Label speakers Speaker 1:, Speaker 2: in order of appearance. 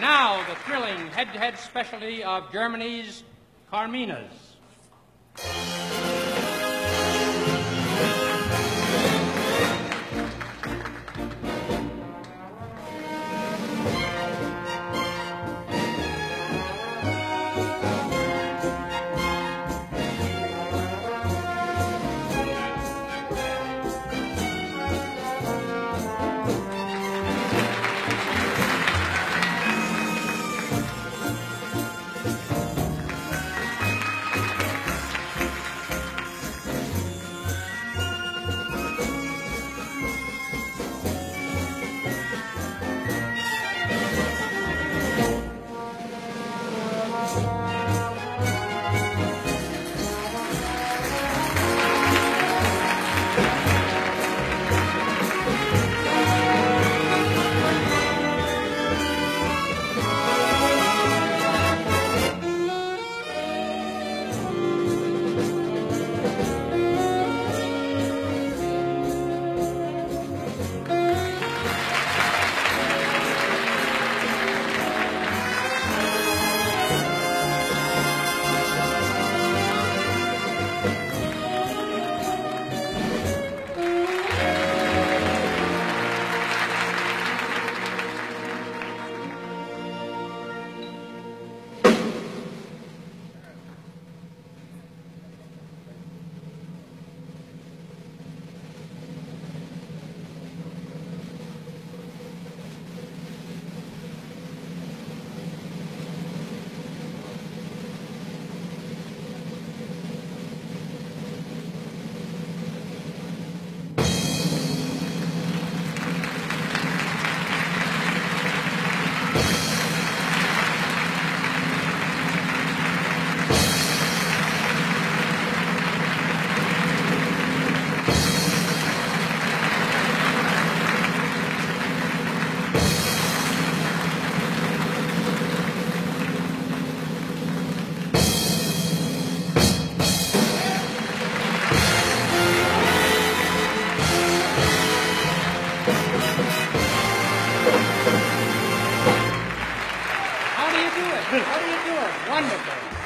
Speaker 1: Now, the thrilling head-to-head specialty of Germany's Carminas. How are you doing? Wonderful.